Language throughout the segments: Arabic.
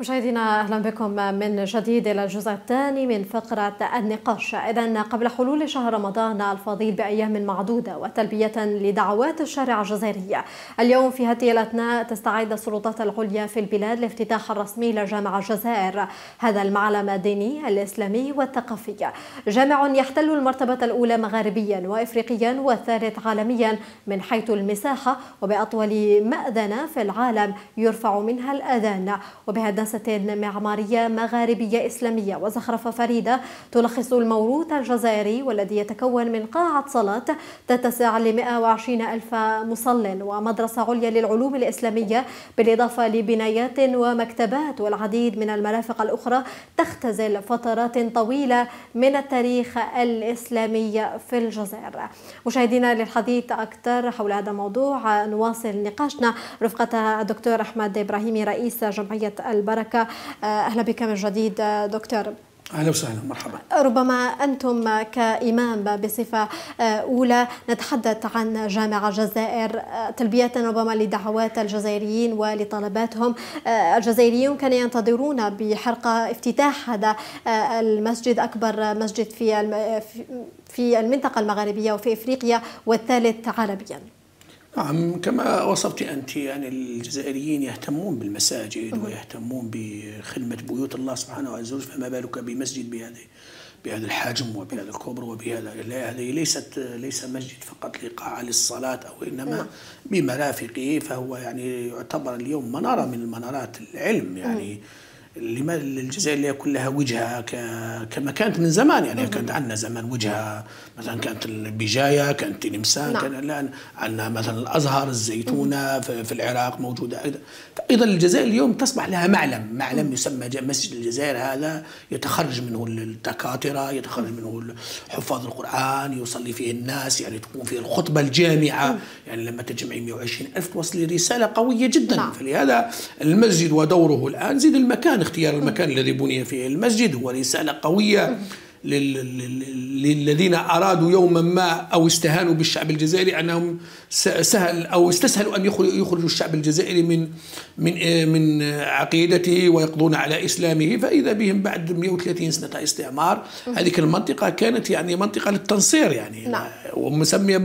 مشاهدينا أهلا بكم من جديد إلى الجزء الثاني من فقرة النقاش، اذا قبل حلول شهر رمضان الفضيل بأيام معدودة وتلبية لدعوات الشارع الجزائري، اليوم في هذه الأثناء تستعد السلطات العليا في البلاد لافتتاح الرسمي لجامع الجزائر، هذا المعلم الديني الإسلامي والثقافي، جامع يحتل المرتبة الأولى مغاربيا وافريقيا والثالث عالميا من حيث المساحة وبأطول مأذنة في العالم يرفع منها الأذان. وبهذا هندسة معمارية مغاربية إسلامية. وزخرفة فريدة تلخص الموروث الجزائري والذي يتكون من قاعة صلاة تتسع ل 120 ألف مصل. ومدرسة عليا للعلوم الإسلامية بالإضافة لبنايات ومكتبات. والعديد من المرافق الأخرى تختزل فترات طويلة من التاريخ الإسلامي في الجزائر. مشاهدينا للحديث أكثر حول هذا الموضوع نواصل نقاشنا. رفقة الدكتور أحمد إبراهيمي رئيس جمعية البر البركة آه، أهلا بك من جديد آه، دكتور. أهلا وسهلا مرحبا. ربما أنتم كإمام بصفة آه، أولى نتحدث عن جامع الجزائر تلبية ربما لدعوات الجزائريين ولطلباتهم. الجزائريون كانوا ينتظرون بحرقة افتتاح هذا المسجد أكبر مسجد في في المنطقة المغاربيه وفي إفريقيا والثالث عالميا نعم كما وصفت أنت يعني الجزائريين يهتمون بالمساجد ويهتمون بخدمة بيوت الله سبحانه وتعالى فما بالك بمسجد بهذه بهذا الحجم وبهذا الكبر وبهذا هذه ليست ليس مسجد فقط لقاعة للصلاة أو إنما نعم. بمرافقه فهو يعني يعتبر اليوم منارة من المنارات العلم يعني لماذا الجزائر لا يكون لها وجهة كما كانت من زمان يعني كانت عندنا زمان وجهة مثلا كانت البجاية كانت تلمسان نعم. كان الآن عندنا مثلا الأزهر الزيتونة في العراق موجودة أيضا. أيضا الجزائر اليوم تصبح لها معلم. معلم يسمى مسجد الجزائر هذا يتخرج منه الدكاترة يتخرج منه حفاظ القرآن يصلي فيه الناس يعني تكون فيه الخطبة الجامعة. يعني لما تجمعي 120 ألف توصلي رساله قوية جدا. نعم. فلهذا المسجد ودوره الآن زيد المكان اختيار المكان الذي بني فيه المسجد هو رسالة قوية للذين أرادوا يوما ما أو استهانوا بالشعب الجزائري أنهم سهل أو استسهلوا أن يخرجوا الشعب الجزائري من من من عقيدته ويقضون على إسلامه فإذا بهم بعد 130 سنة استعمار. هذه المنطقة كانت يعني منطقة للتنصير يعني نعم. ومسمية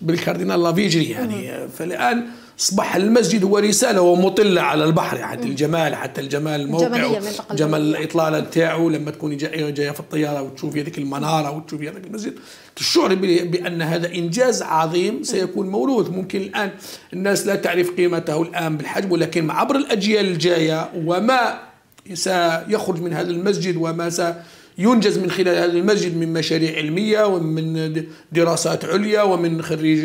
بالكاردينال لافيجري يعني. فالآن اصبح المسجد هو رسالة ومطلة على البحر حتى الجمال حتى الجمال الموقع جمال الإطلالة نتاعو لما تكوني جاية جاية في الطيارة وتشوفي هذيك المنارة وتشوفي هذاك المسجد تشعر بأن هذا إنجاز عظيم سيكون موروث ممكن الآن الناس لا تعرف قيمته الآن بالحجم ولكن عبر الأجيال الجاية وما سيخرج من هذا المسجد وما سيخرج ينجز من خلال هذا المسجد من مشاريع علمية ومن دراسات عليا ومن خريج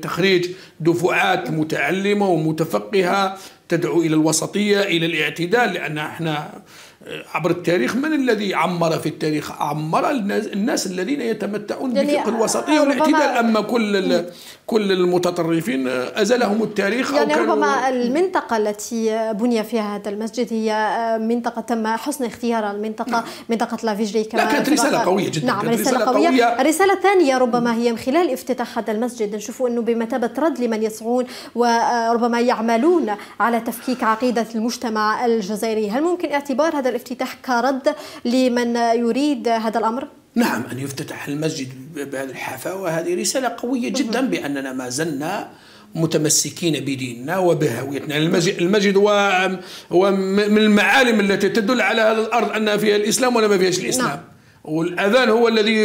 تخريج دفعات متعلمة ومتفقهة تدعو إلى الوسطية إلى الاعتدال لأن إحنا عبر التاريخ من الذي عمر في التاريخ؟ عمر الناس الذين يتمتعون يعني بفقه الوسطية والاعتدال أما كل كل المتطرفين أزلهم التاريخ يعني أو ربما المنطقة التي بني فيها هذا المسجد هي منطقة تم حسن اختيار المنطقة نعم. منطقة لافيجري كما لا كانت رسالة قوية جدا نعم رسالة, رسالة قوية. قوية الرسالة الثانية ربما هي من خلال افتتاح هذا المسجد نشوف أنه بمثابة رد لمن يسعون وربما يعملون على تفكيك عقيدة المجتمع الجزائري هل ممكن اعتبار هذا الافتتاح كرد لمن يريد هذا الأمر؟ نعم أن يفتتح المسجد بهذه الحافة وهذه رسالة قوية جدا بأننا ما زلنا متمسكين بديننا وبهويتنا. المسجد, المسجد هو من المعالم التي تدل على هذا الأرض أنها فيها الإسلام ولا ما فيهاش الإسلام. نعم. والأذان هو الذي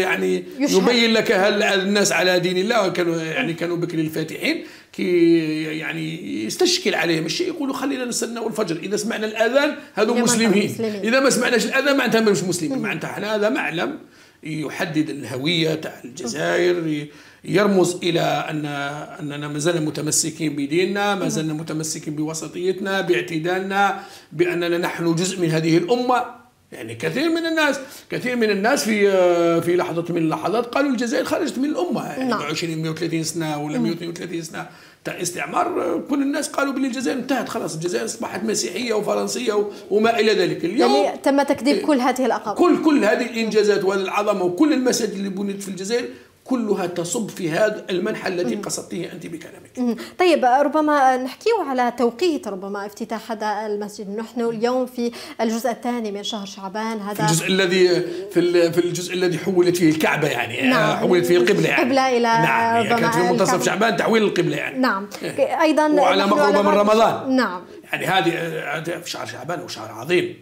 يعني. يبين لك هل الناس على دين الله وكانوا يعني كانوا بكر الفاتحين كي يعني يستشكل عليهم. الشيء يقولوا خلينا نستنى الفجر. إذا سمعنا الأذان هذو مسلمين. إذا ما سمعناش الأذان معناتها مش مسلمين. معناتها إحنا هذا معلم يحدد الهوية تاع الجزائر يرمز إلى ان أننا ما زلنا متمسكين بديننا ما زلنا متمسكين بوسطيتنا باعتدالنا بأننا نحن جزء من هذه الأمة. يعني كثير من الناس كثير من الناس في في لحظة من اللحظات قالوا الجزائر خرجت من الأمة. يعني نعم. 20 130 سنة ولا 132 سنة تاع استعمار كل الناس قالوا بلي الجزائر انتهت خلاص الجزائر أصبحت مسيحية وفرنسية وما إلى ذلك. اليوم يعني تم تكذيب كل هذه الأقاويل. كل كل هذه الإنجازات وهذه العظمه وكل المساجد اللي بنيت في الجزائر كلها تصب في هذا المنحى الذي قصدته أنت بكلامك. طيب ربما نحكيه على توقيت ربما افتتاح هذا المسجد، نحن اليوم في الجزء الثاني من شهر شعبان. هذا في الجزء الذي في في الجزء الذي حولت فيه الكعبة يعني نعم. حولت فيه القبلة يعني. القبلة إلى نعم يعني كانت في منتصف شعبان تحويل القبلة يعني. نعم. إيه. أيضا وعلى مقربه من رمضان. نعم. يعني هذه في شهر شعبان وشهر عظيم.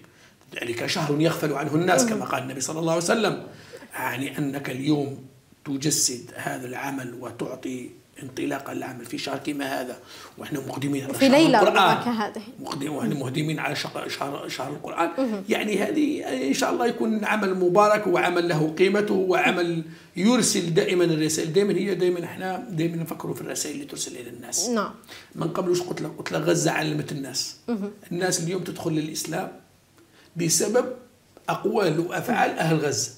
ذلك يعني شهر يغفل عنه الناس كما قال النبي صلى الله عليه وسلم. يعني أنك اليوم تجسد هذا العمل وتعطي انطلاقا للعمل في شهر كما هذا. وإحنا مقدمين على في ليلة القرآن. كهذه. مقدمين مهدمين على شهر شهر القرآن. يعني هذه إن شاء الله يكون عمل مبارك وعمل له قيمته وعمل يرسل دائما الرسائل. دائما هي دائما إحنا دائما نفكروا في الرسائل اللي ترسل إلى الناس. نعم. من قبل وش قلت لك قلت لك غزة علمت الناس. الناس اليوم تدخل للإسلام بسبب أقوال وأفعال أهل غزة.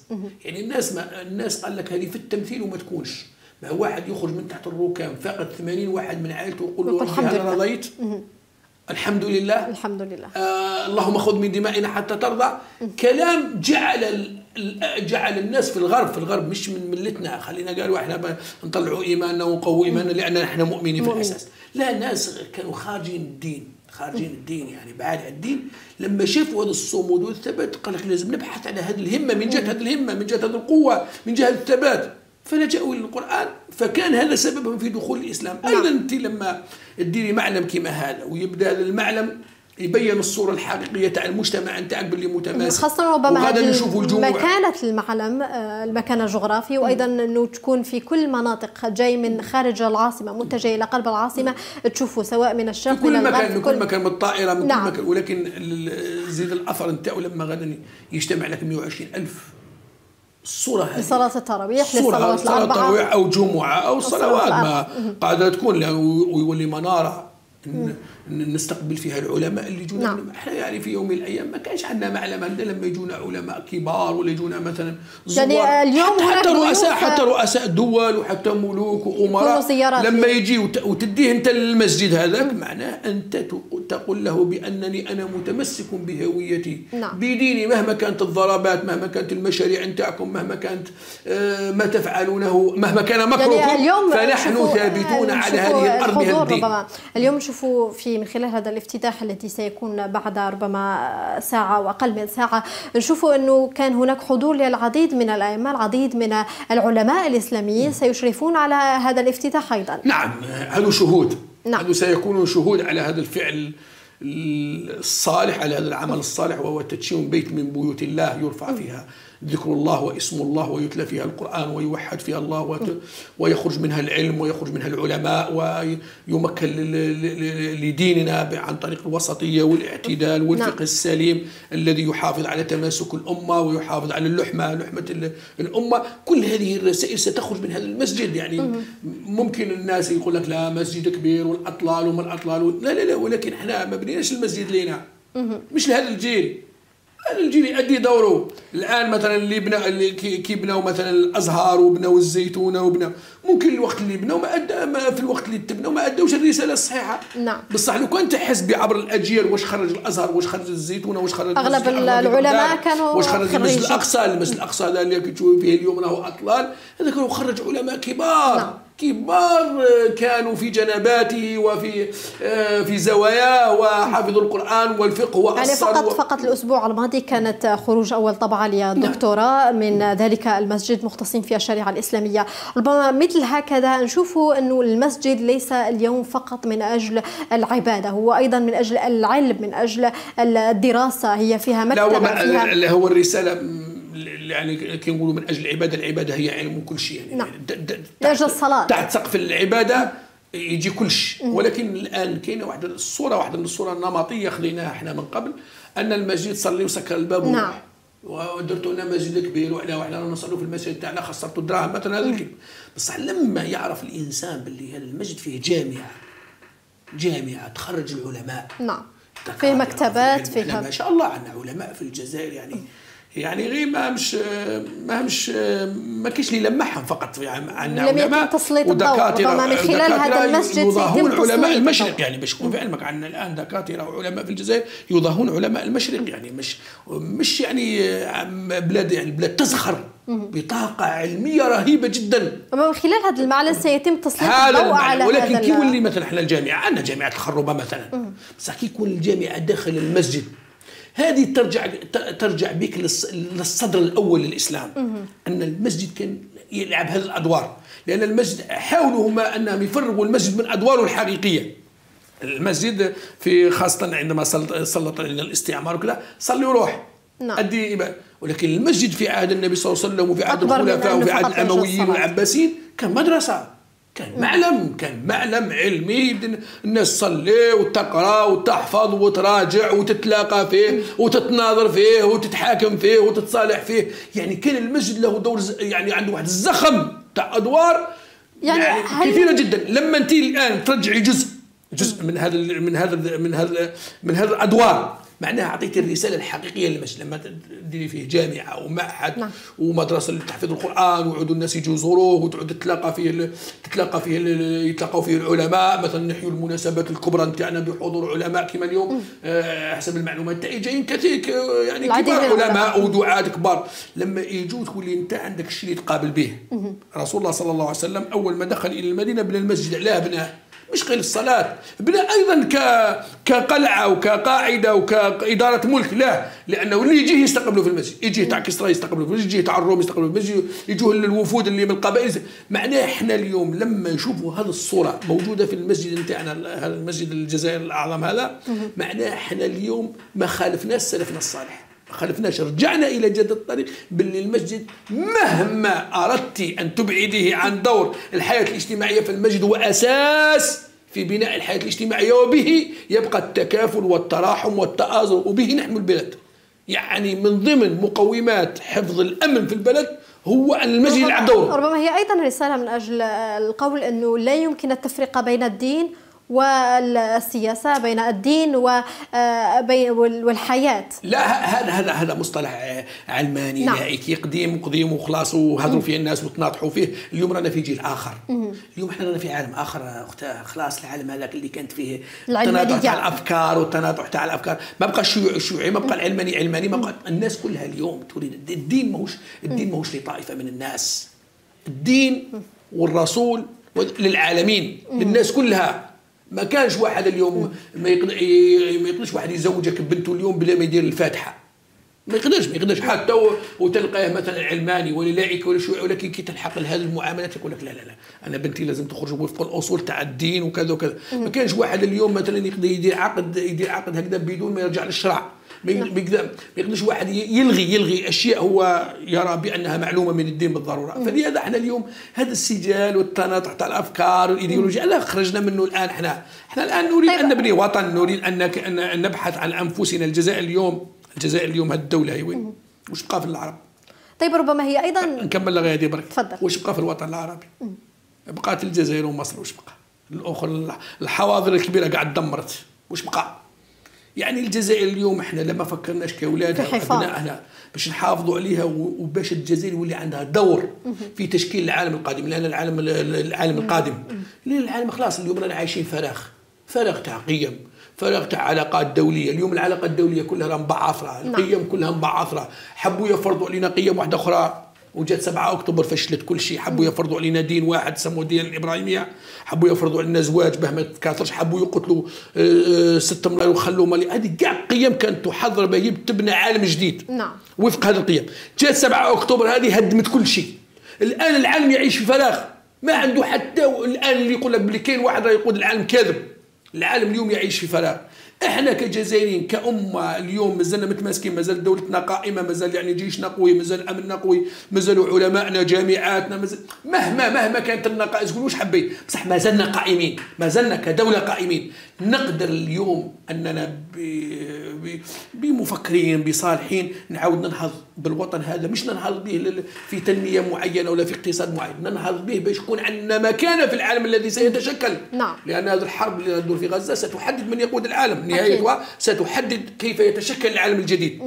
يعني الناس ما الناس قال لك هذه في التمثيل وما تكونش. ما واحد يخرج من تحت الركام فقد 80 واحد من عائلته ويقول له ربي هل رضيت؟ الحمد لله. الحمد لله. آه اللهم خذ من دمائنا حتى ترضى. كلام جعل جعل الناس في الغرب في الغرب مش من ملتنا. خلينا قالوا إحنا نطلعوا إيماننا ونقوي إيماننا لأن إحنا مؤمنين في الأساس. لا الناس كانوا خارجين الدين خارجين الدين يعني بعاد عن الدين. لما شافوا هذا الصمود والثبات قال لك لازم نبحث على هذه الهمة من جهة هذه الهمة من جهة هذه القوة من جهة الثبات. فلجأوا إلى القرآن فكان هذا سببهم في دخول الإسلام. نعم. أيضا أنت لما تديري معلم كما هذا ويبدأ هذا المعلم يبين الصورة الحقيقية تاع المجتمع نتاعك باللي متماسك. خاصة ربما مكانة المعلم آه، المكان الجغرافي وأيضا أنه تكون في كل مناطق جاي من خارج العاصمة متجه إلى قلب العاصمة تشوفوا سواء من الشرق في كل من مكان من كل مكان من الطائرة من نعم. كل مكان. ولكن زيد الأثر نتاعو لما غدا يجتمع لك 120 ألف الصورة هذه. لصلاة التراويح للصلوات الأربعة. أو جمعة أو الصلوات ما قاعدة تكون ويولي منارة. نستقبل فيها العلماء اللي يجونا نعم. إحنا يعني في يوم من الأيام ما كانش عندنا معلم عندنا لما يجونا علماء كبار ولا يجونا مثلا يعني اليوم حتى, حتى رؤساء حتى رؤساء دول وحتى ملوك وأمراء. لما يجي وتديه أنت للمسجد هذاك معناه أنت تقول له بأنني أنا متمسك بهويتي. نعم. بديني مهما كانت الضربات مهما كانت المشاريع نتاعكم مهما كانت آه، ما تفعلونه مهما كان مكركم يعني اليوم فنحن ثابتون على هذه الأرض اليوم نشوفوا في من خلال هذا الافتتاح الذي سيكون بعد ربما ساعة وأقل من ساعة نشوفوا أنه كان هناك حضور للعديد من الأئمة العديد من العلماء الإسلاميين سيشرفون على هذا الافتتاح أيضا. نعم هذا شهود. نعم. هذا سيكونون شهود على هذا الفعل الصالح على هذا العمل الصالح وهو تدشين بيت من بيوت الله يرفع فيها ذكر الله واسم الله ويتلى فيها القرآن ويوحد فيها الله ويخرج منها العلم ويخرج منها العلماء ويمكن لديننا عن طريق الوسطية والاعتدال والفقه نعم. السليم الذي يحافظ على تماسك الأمة ويحافظ على اللحمة لحمة الأمة. كل هذه الرسائل ستخرج من هذا المسجد. يعني ممكن الناس يقول لك لا مسجد كبير والأطلال وما الأطلال. لا لا لا ولكن إحنا ما بنيناش المسجد لينا. مش لهذا الجيل. الجيل يؤدي دوره الآن مثلا اللي بنا اللي كي بناو مثلا الأزهار وبناو الزيتونه وبناو ممكن الوقت اللي بناو ما ادى ما في الوقت اللي تبناو ما أدوش الرسالة الصحيحة. نعم. بصح لو كان تحس عبر الأجيال واش خرج الازهر واش خرج الزيتونه واش خرج أغلب العلماء كانوا واش خرج المسجد الاقصى المسجد الاقصى اللي كتشوف فيه اليوم راهو أطلال. هذا كانوا خرج علماء كبار. نعم. كبار كانوا في جنباته وفي آه، في زواياه وحافظوا القرآن والفقه وأصل يعني فقط و... فقط الأسبوع الماضي كانت خروج أول طبعة للدكتوراه من ذلك المسجد مختصين في الشريعة الإسلامية. ربما مثل هكذا نشوف أنه المسجد ليس اليوم فقط من أجل العبادة هو أيضا من أجل العلم من أجل الدراسة هي فيها مكتبة لا هو, فيها هو الرسالة يعني كي نقولوا من أجل العبادة العبادة هي علم كل شيء يعني. نعم. لاجل الصلاة. تحت سقف العبادة يجي كل شيء ولكن الآن كاينة واحدة الصورة واحدة من الصورة النمطية خذيناها إحنا من قبل أن المسجد صلي وسكر الباب نعم. ودرتوا لنا مسجد كبير وحنا وحنا نصلوا في المسجد تاعنا خسرتوا الدراهم مثلا هذا الكلمة بصح لما يعرف الإنسان باللي هذا المسجد فيه جامعة جامعة تخرج العلماء. نعم. فيه مكتبات فيه ما شاء الله عندنا علماء في الجزائر يعني. يعني غير ما مش ما مش ما كاينش اللي يلمعهم فقط. يعني عندنا علماء ودكاتره من خلال هذا المسجد يضاهون علماء المشرق. يعني باش يكون في علمك عندنا الآن دكاترة وعلماء في الجزائر يضاهون علماء المشرق. يعني مش مش يعني بلاد يعني بلاد تزخر بطاقة علمية رهيبة جدا. ومن خلال هذا المعلن سيتم تسليط الضوء على ولكن كي يولي مثلا إحنا الجامعة عندنا جامعة الخروبة مثلا. بصح كي يكون الجامعة داخل المسجد هذه ترجع ترجع بك للصدر الأول للإسلام. أن المسجد كان يلعب هذه الأدوار. لأن المسجد حاولوا هما أنهم يفرغوا المسجد من أدواره الحقيقية. المسجد في خاصة عندما سلط علينا الاستعمار وكذا صلي وروح. نعم. أدي ولكن المسجد في عهد النبي صلى الله عليه وسلم وفي عهد الخلفاء وفي عهد الأمويين والعباسيين كان مدرسة. كان معلم كان معلم علمي الناس تصلي وتقرأ وتحفظ وتراجع وتتلاقى فيه وتتناظر فيه وتتحاكم فيه وتتصالح فيه. يعني كان المسجد له دور يعني عنده واحد الزخم تاع أدوار. يعني, يعني كثيرة جدا. لما انت الآن ترجعي جزء جزء من هذا من هذا من هذا من هذا الأدوار. معناها أعطيتي الرسالة الحقيقية للمسجد لما تديري فيه جامعة ومعهد نعم. ومدرسة لتحفيظ القرآن ويعودوا الناس يجوا يزوروه وتعود تتلاقى فيه تتلاقى فيه يتلاقوا فيه العلماء. مثلا نحيوا المناسبات الكبرى نتاعنا بحضور علماء كما اليوم. آه حسب المعلومات تاعي جايين كثير يعني كبار علماء ودعاة كبار. لما يجوا تولي أنت عندك الشيء اللي تقابل به. رسول الله صلى الله عليه وسلم أول ما دخل إلى المدينة بنى المسجد علاه بناه. مش غير الصلاة بنى أيضا ك... كقلعة وكقاعدة وكإدارة ملك لا. لأنه اللي يجيه يستقبلوا في المسجد يجيه تاع كسرى يستقبلوا في المسجد يجيه تاع الروم يستقبلوا في المسجد يجوه الوفود اللي من القبائل. معناه إحنا اليوم لما نشوفوا هذه الصورة موجودة في المسجد نتاعنا هذا المسجد الجزائر الأعظم هذا معناه إحنا اليوم ما خالفناش سلفنا الصالح. خلفناش رجعنا إلى جد الطريق باللي المسجد. مهما أردت أن تبعده عن دور الحياة الاجتماعية في المسجد هو أساس في بناء الحياة الاجتماعية وبه يبقى التكافل والتراحم والتآزر وبه نحمي البلد. يعني من ضمن مقومات حفظ الأمن في البلد هو أن المسجد يلعب دوره. ربما هي أيضا رسالة من أجل القول أنه لا يمكن التفرقة بين الدين والسياسة بين الدين آه، والحياة. لا هذا هذا هذا مصطلح علماني نعم. لائكي قديم قديم وخلاص وهضروا فيه الناس وتناطحوا فيه. اليوم رانا في جيل آخر. اليوم إحنا رانا في عالم آخر. اختها خلاص العالم هذاك اللي كانت فيه التناطح تاع الأفكار والتناطح تاع الأفكار. ما بقى الشيوعي شيوعي ما بقى العلماني علماني. ما بقى الناس كلها اليوم تريد الدين ماهوش الدين ماهوش لطائفة من الناس. الدين والرسول للعالمين للناس كلها. ما كانش واحد اليوم ما يقدر ما يقدرش واحد يزوجك بنته اليوم بلا ما يدير الفاتحة. ما يقدرش ما يقدرش. حتى وتلقاه مثلا علماني ولا لائك ولا شيوعي ولكن كي تلحق لهذه المعاملات يقول لك لا لا لا. أنا بنتي لازم تخرج وفق الأصول تاع الدين وكذا وكذا. ما كانش واحد اليوم مثلا يقدر يدير عقد يدير عقد هكذا بدون ما يرجع للشرع. ما يقدرش واحد يلغي يلغي أشياء هو يرى بأنها معلومة من الدين بالضرورة. فلهذا إحنا اليوم هذا السجال والتناطح تاع الأفكار والإيديولوجيا لا خرجنا منه الآن؟ إحنا إحنا الآن نريد طيب. أن نبني وطن نريد أن نبحث عن أنفسنا. الجزائر اليوم الجزائر اليوم هذه الدولة هي وين وش بقى في العرب؟ طيب ربما هي أيضا نكمل لغاية هذه برك. تفضل. وش بقى في الوطن العربي؟ بقات الجزائر ومصر وش بقى؟ الأخر الحواضر الكبيرة قاعد دمرت وش بقى؟ يعني الجزائر اليوم إحنا لما فكرناش كأولادها وابنائنا باش نحافظوا عليها وباش الجزائر يولي عندها دور في تشكيل العالم القادم. لأن العالم العالم القادم. لأن العالم خلاص اليوم رانا عايشين فراغ. فراغ تاع قيم فراغ تاع علاقات دولية. اليوم العلاقات الدولية كلها مبعثرة. نعم. القيم كلها مبعثرة. حبوا يفرضوا علينا قيم واحدة أخرى. وجات 7 أكتوبر فشلت كل شيء حبوا يفرضوا علينا دين واحد سموه الدين الإبراهيمية حبوا يفرضوا علينا زواج مهما تكاثرش حبوا يقتلوا آه، ست ملايين وخلوا مالي. هذه كاع قيم كانت تحضر به تبنى عالم جديد. نعم. وفق هذه القيم. جات 7 أكتوبر هذه هدمت كل شيء. الآن العالم يعيش في فراغ. ما عنده حتى الان اللي يقول لك بلي كاين واحد يقول العالم كاذب. العالم اليوم يعيش في فراغ. إحنا كجزائريين كأمة اليوم مازلنا متماسكين مازال دولتنا قائمة مازال يعني جيشنا قوي مازال أمننا قوي مازالوا علماءنا جامعاتنا مازال مهما مهما كانت النقائص قولوا واش حبيت. بصح مازلنا قائمين مازلنا كدولة قائمين. نقدر اليوم أننا بمفكرين بصالحين نعاود ننهض بالوطن هذا. مش ننهض به في تنمية معينة ولا في اقتصاد معين. ننهض به باش يكون عندنا مكانة في العالم الذي سيتشكل. نعم. لأن هذه الحرب اللي تدور في غزة ستحدد من يقود العالم. نهايتها ستحدد كيف يتشكل العالم الجديد.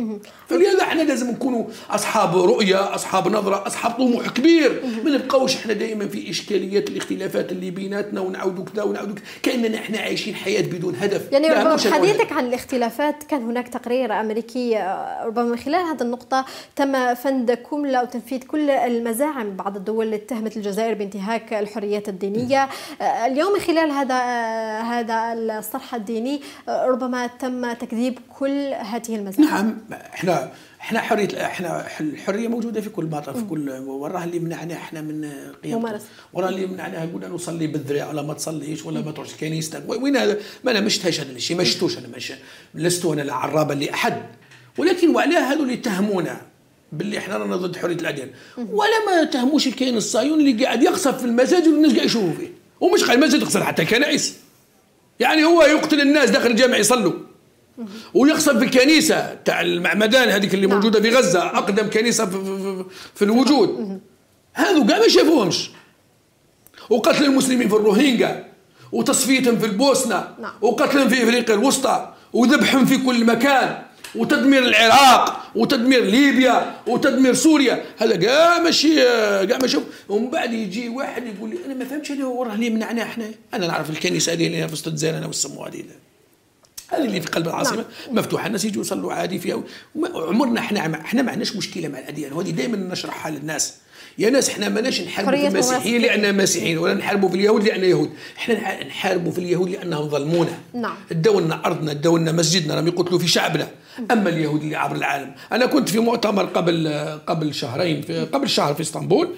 فلهذا إحنا لازم نكونوا أصحاب رؤية أصحاب نظرة أصحاب طموح كبير. ما نبقاوش إحنا دائما في إشكاليات الاختلافات اللي بيناتنا ونعاودوا كذا ونعاودوا كأننا إحنا عايشين حياة بدون هدف. يعني ربما حديثك عن الاختلافات كان هناك تقرير أمريكي آه، ربما من خلال هذه النقطة تم فند كل أو تنفيذ كل المزاعم بعض الدول اللي اتهمت الجزائر بانتهاك الحريات الدينية. آه، اليوم من خلال هذا آه، هذا الصرح الديني ربما تم تكذيب كل هذه المزاعم نعم إحنا إحنا حرية إحنا الحرية موجودة في كل مطرف في كل وراه اللي منعنا إحنا من قيام. وراه اللي منعنا قلنا نصلي بالذراع ولا ما تصليش ولا ما تروحش كنيستك وين هذا؟ ما أنا ما شفتهاش هذا الشيء ما شفتوش أنا مش لست أنا عرابا لاحد ولكن وعلاه هذول اللي يتهمونا باللي إحنا رانا ضد حرية الاديان ولا ما تهموش الكيان الصهيوني اللي قاعد يقصف في المساجد والناس قاعد يشوفوا فيه. ومش قاعد المسجد يقصر حتى الكنائس. يعني هو يقتل الناس داخل الجامع يصلوا. ويقصد في الكنيسة تاع المعمدان هذيك اللي نعم. موجودة في غزة أقدم كنيسة في, في, في الوجود. هذو كاع ما شافوهمش. وقتل المسلمين في الروهينجا وتصفيتهم في البوسنة نعم. وقتلهم في إفريقيا الوسطى وذبحهم في كل مكان. وتدمير العراق وتدمير ليبيا وتدمير سوريا. هذا كاع ماشي كاع ما شوف ومن بعد يجي واحد يقول لي أنا ما فهمتش هذا وراه لي منعنا إحنا؟ أنا نعرف الكنيسة اللي في وسط الجزائر أنا والسمو هذه هذه اللي في قلب العاصمة. نعم. مفتوحة الناس يجوا يصلوا عادي فيها. عمرنا إحنا إحنا ما عندناش مشكلة مع الأديان. وهذه دائما نشرحها للناس. يا ناس إحنا ماناش نحاربوا في المسيحيين لأننا مسيحيين ولا نحاربوا في اليهود لأن يهود. إحنا نحاربوا في اليهود لأنهم ظلمونا. نعم. ادوا لنا أرضنا ادوا لنا مسجدنا راهم يقتلوا في شعبنا. أما اليهود اللي عبر العالم. أنا كنت في مؤتمر قبل قبل شهرين في قبل شهر في إسطنبول.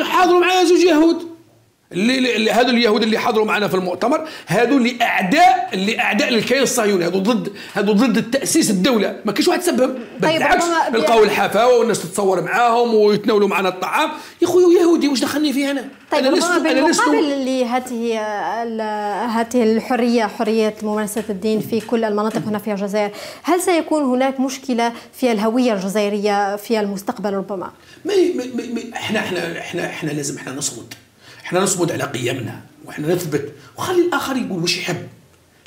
حاضروا معايا زوج يهود. هذول اليهود اللي حضروا معنا في المؤتمر هذول اللي اعداء اللي أعداء للكيان الصهيوني هذول ضد هذول ضد التأسيس الدولة. ما كاينش واحد سبب. طيب بالعكس لقاو الحفاوة والناس تتصور معاهم ويتناولوا معنا الطعام. يا خويا يهودي واش دخلني فيه أنا؟ طيب أنا لست بالمقابل لهذه هذه الحرية حرية ممارسة الدين في كل المناطق هنا في الجزائر. هل سيكون هناك مشكلة في الهوية الجزائرية في المستقبل ربما؟ ما إحنا إحنا إحنا إحنا لازم إحنا نصمد. إحنا نصمد على قيمنا وإحنا نثبت. وخلي الآخر يقول واش يحب.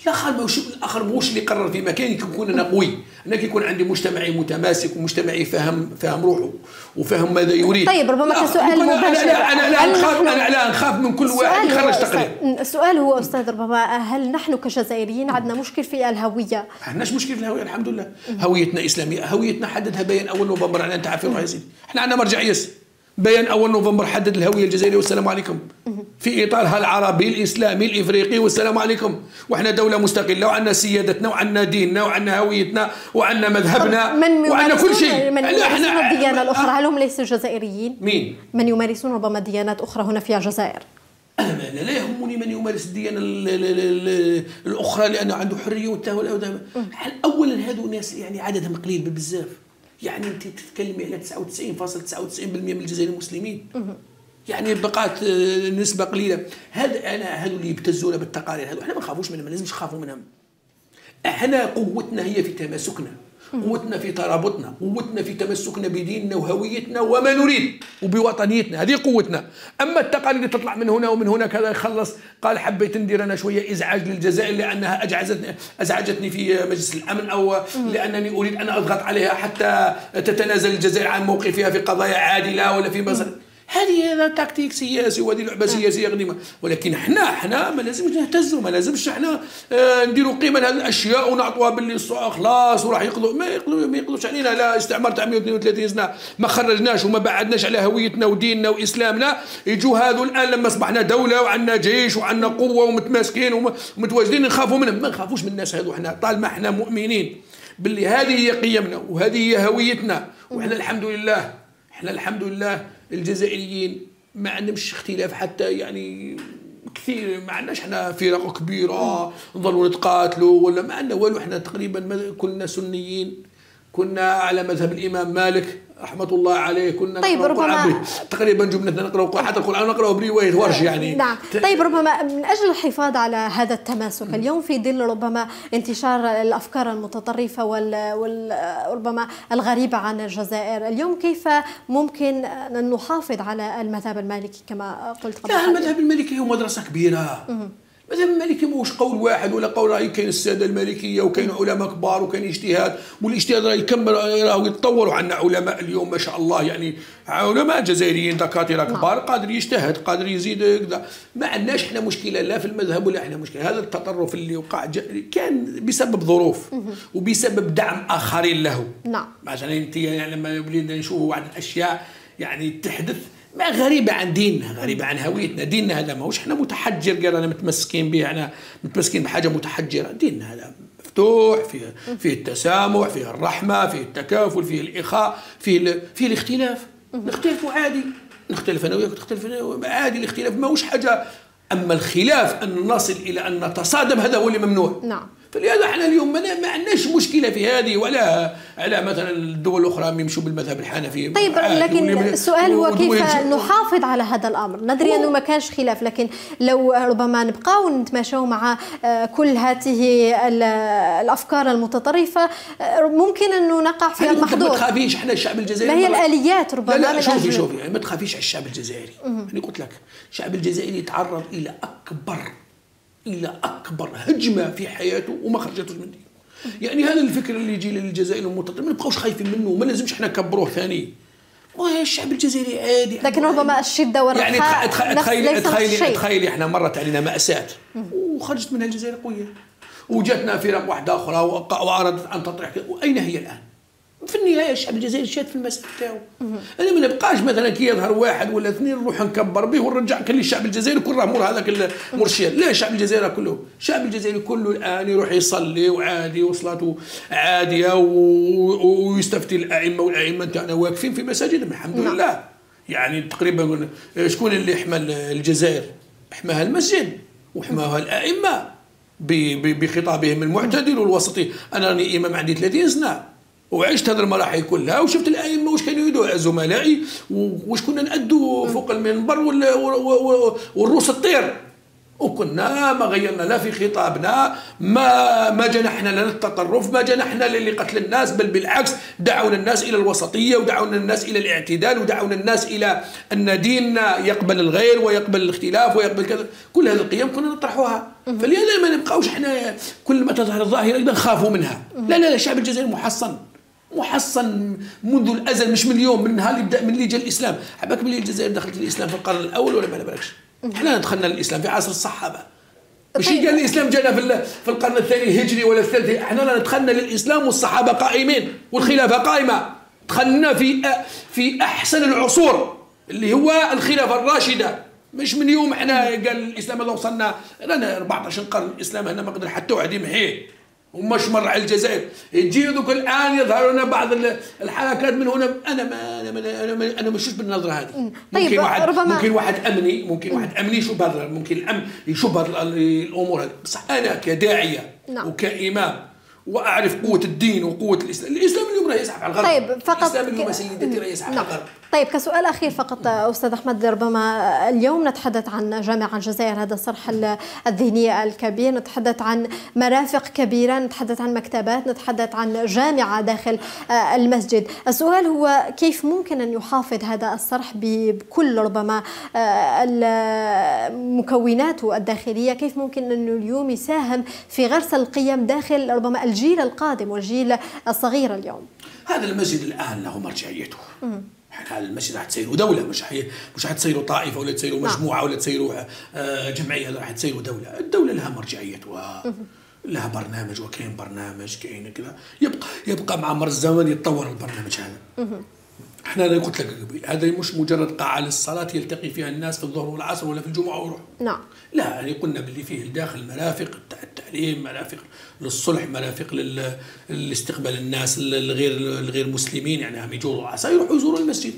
الآخر ماهوش الآخر ماهوش اللي يقرر في مكان يكون أنا قوي. أنا كيكون عندي مجتمعي متماسك ومجتمعي فاهم فاهم روحه وفاهم ماذا يريد. طيب ربما كسؤال مباشر. أنا, لا نخاف أنا لا نخاف من كل واحد يخرج تقرير. السؤال هو أستاذ ربما هل نحن كجزائريين عندنا مشكل في الهوية؟ ما عندناش مشكل في الهوية الحمد لله. هويتنا إسلامية هويتنا حددها بيان أول نوفمبر أنا أنت عارف يا سيدي إحنا عندنا مرجعيه بيان أول نوفمبر حدد الهوية الجزائرية. والسلام عليكم. في اطارها العربي الإسلامي الإفريقي. والسلام عليكم. وإحنا دولة مستقلة وعندنا سيادتنا وعندنا ديننا وعندنا هويتنا وعندنا مذهبنا وعندنا كل شيء. من يمارسون الديانة الأخرى؟ هل هم ليسوا جزائريين؟ مين؟ من يمارسون ربما ديانات أخرى هنا في الجزائر؟ أنا لا يهمني من يمارس الديانة الأخرى لأنه عنده حرية اولا هذو ناس يعني عددهم قليل بزاف يعني انت تتكلمي على 99.99% من الجزائريين مسلمين. يعني بقات آه، نسبة قليلة. هذا أنا هذو اللي يبتزونا بالتقارير هذو إحنا ما نخافوش منهم ما لازمش نخافوا منهم. إحنا قوتنا هي في تماسكنا. قوتنا في ترابطنا قوتنا في تمسكنا بديننا وهويتنا وما نريد وبوطنيتنا هذه قوتنا. أما التقاليد اللي تطلع من هنا ومن هنا كذا يخلص. قال حبيت ندير أنا شوية إزعاج للجزائر لأنها أجعزتني أزعجتني في مجلس الأمن أو لأنني أريد أن أضغط عليها حتى تتنازل الجزائر عن موقفها في قضايا عادلة ولا في مصر. هذه هذا تكتيك سياسي وهذه لعبة سياسية قديمه ولكن إحنا إحنا ما لازمش نهتزوا ما لازمش إحنا آه نديروا قيمة لهذه الأشياء ونعطوها باللي خلاص وراح يقضوا ما يقضوا ما يقضوش علينا. لا استعمار تاع 132 سنة ما خرجناش وما بعدناش على هويتنا وديننا وإسلامنا. يجوا هذو الآن لما اصبحنا دولة وعندنا جيش وعندنا قوة ومتماسكين ومتواجدين نخافوا منهم. ما نخافوش من الناس هذو إحنا طالما إحنا مؤمنين باللي هذه هي قيمنا وهذه هي هويتنا. وإحنا الحمد لله إحنا الحمد لله الجزائريين ما عندهمش اختلاف حتى يعني كثير. ما عندناش إحنا فرق كبيرة نظلوا نتقاتلوا ولا ما عندنا والو. إحنا تقريبا كلنا سنيين. كنا على مذهب الإمام مالك رحمة الله عليه كنا طيب ربما تقريبا جملتنا نقرأ حتى القرآن نقرأه برواية ورش يعني. نعم طيب ربما من أجل الحفاظ على هذا التماسك اليوم في ظل ربما انتشار الأفكار المتطرفة وربما الغريبه عن الجزائر اليوم كيف ممكن أن نحافظ على المذهب المالكي كما قلت قبل لا المذهب المالكي هو مدرسة كبيرة. المذهب المالكي ماهوش قول واحد ولا قول راهي كاين السادة المالكيه وكاين علماء كبار وكاين اجتهاد. والاجتهاد راه يكمل راه يتطور وعندنا علماء اليوم ما شاء الله. يعني علماء جزائريين دكاترة نعم. كبار قادر يجتهد قادر يزيد كذا. ما عندناش إحنا مشكلة لا في المذهب ولا إحنا مشكلة. هذا التطرف اللي وقع كان بسبب ظروف وبسبب دعم آخرين له. نعم. مثلا انت يعني لما ولينا نشوفوا بعض الأشياء يعني تحدث ما غريبة عن ديننا غريبة عن هويتنا. ديننا هذا ماهوش إحنا متحجر قال أنا متمسكين به إحنا متمسكين بحاجة متحجرة. ديننا هذا مفتوح فيه فيه التسامح فيه الرحمة فيه التكافل فيه الإخاء فيه فيه الاختلاف. نختلف عادي. نختلف أنا وياك تختلف عادي الاختلاف ماهوش حاجة. أما الخلاف أن نصل إلى أن نتصادم هذا هو اللي ممنوع. نعم. فلهذا إحنا اليوم ما عندناش مشكلة في هذه ولا على مثلا الدول الأخرى يمشوا بالمذهب الحنفي. طيب لكن السؤال هو كيف نحافظ على هذا الأمر؟ ندري أنه ما كانش خلاف لكن لو ربما نبقاو نتماشوا مع آه، كل هذه الأفكار المتطرفة آه، ممكن انه نقع في المحظور ما تخافيش إحنا الشعب الجزائري ما هي الآليات ربما لا لا شوفي شوفي يعني ما تخافيش على الشعب الجزائري. أنا قلت لك الشعب الجزائري يتعرض إلى أكبر إلى أكبر هجمة في حياته وما خرجتوش من دين يعني هذا الفكر اللي يجي للجزائر المتطرف ما نبقاوش خايفين منه ما لازمش إحنا نكبروه ثاني. الشعب الجزائري عادي. لكن ربما الشدة والرخاء يعني تخيلي تخيلي تخيلي إحنا مرت علينا مأساة. وخرجت منها الجزائر قوية. وجاتنا فرق واحدة أخرى وارادت ان تطرح وأين هي الآن؟ في النهاية الشعب الجزائري شاد في المسألة تاعو. أنا ما نبقاش مثلا كي يظهر واحد ولا اثنين نروح نكبر به ونرجع كل الشعب الجزائري كل راه مور هذاك مرشد لا الشعب الجزائري كله. الشعب الجزائري كله الآن يروح يصلي وعادي وصلاته عادية ويستفتي الأئمة والأئمة تاعنا واقفين في مساجدهم. الحمد نعم. لله. يعني تقريبا شكون اللي حمى الجزائر؟ حماها المسجد وحماها الأئمة بخطابهم المعتدل والوسطي. أنا راني إمام عندي 30 سنة. وعشت هذه المراحل كلها وشفت الأئمة واش كانوا يدوا زملائي واش كنا نأدوا فوق المنبر والروس الطير. وكنا ما غيرنا لا في خطابنا ما ما جنحنا للتطرف ما جنحنا لقتل الناس بل بالعكس دعونا الناس إلى الوسطية ودعونا الناس إلى الاعتدال ودعونا الناس إلى أن ديننا يقبل الغير ويقبل الاختلاف ويقبل كذا. كل هذه القيم كنا نطرحها فلهذا ما نبقاوش إحنا كل ما تظهر الظاهرة نخافوا منها. لا لا لا الشعب الجزائري محصن. محصن منذ الأزل مش من اليوم من نهار يبدأ من اللي جا الإسلام. حباك ملي الجزائر دخلت الإسلام في القرن الأول ولا ما بالكش؟ إحنا دخلنا الإسلام في عصر الصحابة. مش طيب. قال الإسلام جانا في في القرن الثاني الهجري ولا الثالث. إحنا دخلنا للإسلام والصحابة قائمين والخلافة قائمة. دخلنا في في أحسن العصور اللي هو الخلافة الراشدة. مش من يوم إحنا قال الإسلام هذا وصلنا رانا 14 قرن. الإسلام هنا ما قدر حتى واحد يمحيه ومش مر على الجزائر. يجي ذوك الآن يظهرون بعض الحركات من هنا. أنا ما أنا ما أنا, ما أنا مش بالنظرة هذه. طيب ممكن واحد ربما ممكن واحد امني ممكن واحد أمني يشوف ممكن الأمن يشوف الأمور هذه. بصح أنا كداعية نعم. وكإمام وأعرف قوة الدين وقوة الإسلام، الإسلام اليوم راه يزحف على الغرب. طيب فقط الإسلام اليوم سيدتي راه يزحف على نعم. الغرب. طيب كسؤال أخير فقط أستاذ أحمد ربما اليوم نتحدث عن جامعه الجزائر هذا الصرح الذهني الكبير. نتحدث عن مرافق كبيرة نتحدث عن مكتبات نتحدث عن جامعة داخل المسجد. السؤال هو كيف ممكن أن يحافظ هذا الصرح بكل ربما مكوناته الداخلية؟ كيف ممكن انه اليوم يساهم في غرس القيم داخل ربما الجيل القادم والجيل الصغير اليوم. هذا المسجد الآن له مرجعيته. هذا المسجد راح تصيروا دولة مش حي... مش حتصيروا طائفة ولا تصيروا نعم. مجموعة ولا تصيروا آه، جمعية راح تصيروا دولة. الدولة لها مرجعيتها. لها برنامج وكاين برنامج كاين كذا. يبقى يبقى مع مر الزمن يتطور البرنامج هذا. إحنا أنا قلت لك قبل. هذا مش مجرد قاعة للصلاة يلتقي فيها الناس في الظهر والعصر ولا في الجمعة ويروح. نعم. لا يعني قلنا باللي فيه الداخل مرافق التعليم مرافق للصلح مرافق لاستقبال الناس الغير الغير مسلمين يعني هم يجوا عسى يروحوا يزوروا المسجد.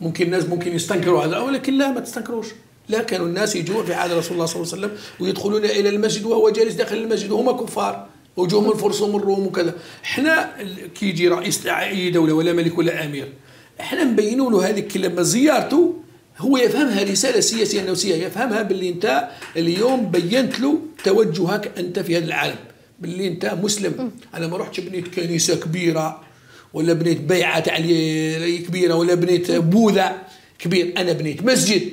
ممكن الناس ممكن يستنكروا هذا ولكن لا ما تستنكروش. لا كانوا الناس يجوا في عهد رسول الله صلى الله عليه وسلم ويدخلون إلى المسجد وهو جالس داخل المسجد وهم كفار. وجوهم الفرس ومن الروم وكذا. إحنا كي يجي رئيس اي دوله ولا ملك ولا أمير إحنا مبينوا له هذه لما زيارته هو يفهمها رسالة سياسية نفسيه يفهمها باللي أنت اليوم بينت له توجهك أنت في هذا العالم. باللي أنت مسلم. أنا ما رحتش بنيت كنيسة كبيرة ولا بنيت بيعة تاع كبيرة ولا بنيت بوذا كبير. أنا بنيت مسجد.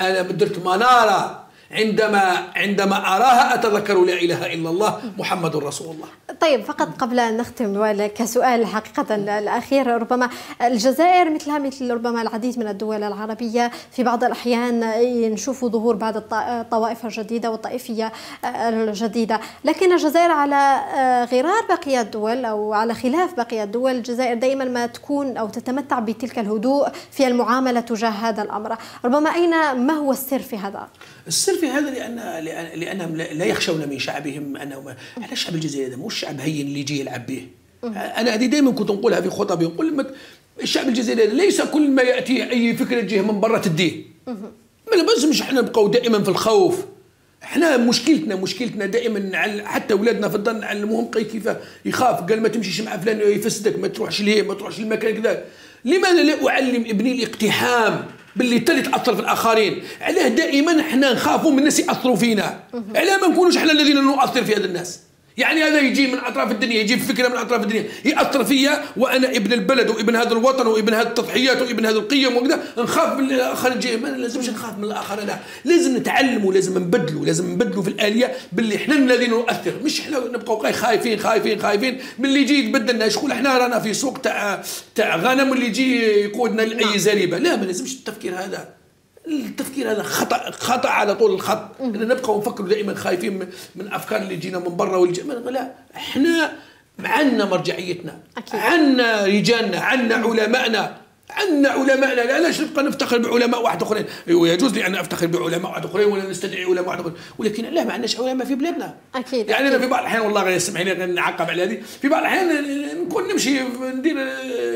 أنا درت منارة. عندما عندما أراها أتذكر لا إله إلا الله محمد رسول الله. طيب فقط قبل أن نختم كسؤال حقيقة الأخير ربما الجزائر مثلها مثل ربما العديد من الدول العربية في بعض الأحيان نشوف ظهور بعض الطوائف الجديده والطائفيه الجديدة، لكن الجزائر على غرار بقيه الدول أو على خلاف بقيه الدول الجزائر دائما ما تكون أو تتمتع بتلك الهدوء في المعاملة تجاه هذا الأمر، ربما أين ما هو السر في هذا؟ السر في هذا لأن لأنهم لا يخشون من شعبهم انهم على الشعب الجزائري هذا مش شعب هين اللي يجي يلعب به. أنا هذه دائما كنت نقولها في خطبي نقول الشعب الجزائري ليس كل ما ياتيه أي فكرة تجيه من برا تديه. ما لازمش إحنا نبقاو دائما في الخوف. إحنا مشكلتنا مشكلتنا دائما حتى اولادنا في الدار نعلموهم كيف يخاف. قال ما تمشيش مع فلان يفسدك ما تروحش ليه ما تروحش للمكان كذا. لماذا لا أعلم ابني الاقتحام باللي تالي تاثر في الآخرين؟ علاه دائما إحنا نخافوا من الناس يأثروا فينا. علاه ما نكونوش إحنا الذين نؤثر في هذا الناس. يعني هذا يجي من أطراف الدنيا يجيب فكرة من أطراف الدنيا. ياثر فيا وأنا ابن البلد وابن هذا الوطن وابن هذه التضحيات وابن هذه القيم وكذا. نخاف من الآخر جاي ما لازمش نخاف من الآخر لا. لازم نتعلموا لازم نبدلوا لازم نبدلوا في الآلية باللي إحنا الذين نؤثر. مش إحنا نبقاو خايفين خايفين خايفين. باللي يجي يتبدلنا شكون إحنا رانا في سوق تاع تاع غنم اللي يجي يقودنا لأي. زريبة. لا ما لازمش التفكير هذا. التفكير هذا خطأ خطأ على طول الخط. ان نبقى نفكر دائما خايفين من, أفكار اللي جينا من برا واللي لا. إحنا عندنا مرجعيتنا عندنا رجالنا عندنا علمائنا عندنا علمائنا. لا لاش نبقى نفتخر بعلماء واحد آخرين؟ أيوه يجوز لي أن أفتخر بعلماء واحد آخرين ولا نستدعي علماء واحد آخرين. ولكن لا ما عندناش علماء في بلادنا. أكيد يعني أكيد. أنا في بعض الأحيان والله غير سمحيني نعقب على هذه. في بعض الأحيان نكون نمشي ندير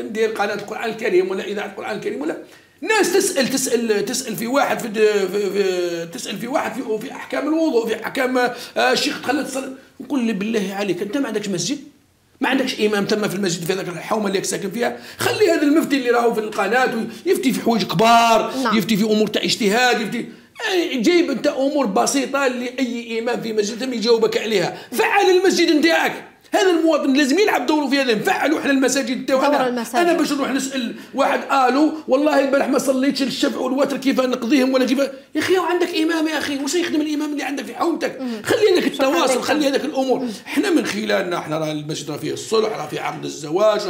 ندير قناة القرآن الكريم ولا إذاعة القرآن الكريم ولا ناس تسأل تسأل تسأل في واحد في, في, في تسأل في واحد في, في أحكام الوضوء في أحكام آه، الشيخ تخلى تصلي نقول لي بالله عليك أنت ما عندكش مسجد؟ ما عندكش إمام تم في المسجد في هذاك الحومة اللي ساكن فيها؟ خلي هذا المفتي اللي راهو في القناة يفتي في حوايج كبار نعم. يفتي في أمور تاع اجتهاد يفتي جايب أنت أمور بسيطة اللي أي إمام في مسجد يجاوبك عليها. فعل المسجد نتاعك. هذا المواطن لازم يلعب دوره في هذا نفعلوا إحنا المساجد تاعنا أنا باش نروح نسأل واحد قالوا والله البارح ما صليتش الشفع والوتر كيف نقضيهم ولا كيف؟ يا أخي عندك إمام يا أخي وش يخدم الإمام اللي عندك في حومتك خلي هذاك التواصل خلي هذاك الأمور. إحنا من خلالنا إحنا راه المسجد راه فيه الصلح راه فيه عقد الزواج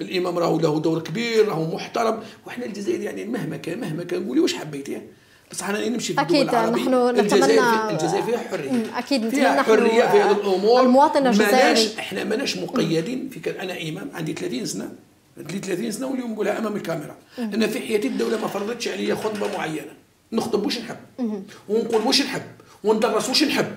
الإمام راه له دور كبير راه محترم. وإحنا الجزائر يعني مهما كان مهما كان قولي واش حبيتي بس إحنا نمشي في أكيد نحن نتمنى الجزائر فيها حرية. أكيد فيها حرية في هذه الأمور. المواطن الجزائري. إحنا ماناش مقيدين في كان أنا إمام عندي 30 سنة. عندي 30 سنة واليوم نقولها أمام الكاميرا. أنا في حياتي الدولة ما فرضتش عليا خطبة معينة. نخطب واش نحب؟ ونقول واش نحب؟ وندرس واش نحب؟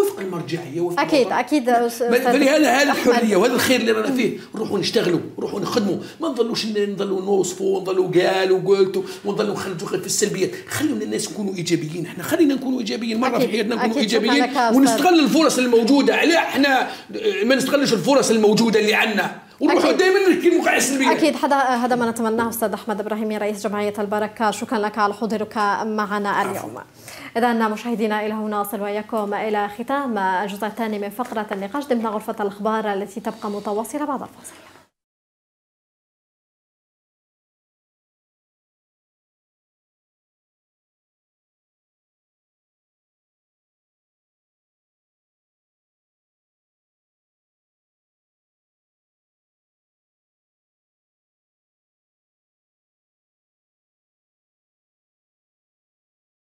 وفق المرجعية وفق أكيد. أكيد فلهذا هذه الحرية وهذا الخير اللي رانا فيه. نروحوا نشتغلوا نروحوا نخدموا. ما نظلوش نظلوا نوصفوا ونظلوا قال وقلت ونظلوا نخرجوا في السلبيات. خلينا الناس يكونوا إيجابيين. إحنا خلينا نكونوا إيجابيين. مرة في حياتنا نكونوا إيجابيين. ونستغل الفرص الموجودة. علاه إحنا ما نستغلش الفرص الموجودة اللي عندنا. ونروحوا دائما نحكي الموقع السلبيه أكيد هذا هذا ما نتمناه أستاذ أحمد ابراهيمي رئيس جمعية البركة. شكرا لك على حضورك معنا اليوم. إذا مشاهدينا إلى هنا نصل وإياكم إلى ختام الجزء الثاني من فقرة النقاش ضمن غرفة الأخبار التي تبقى متواصلة بعد الفاصل.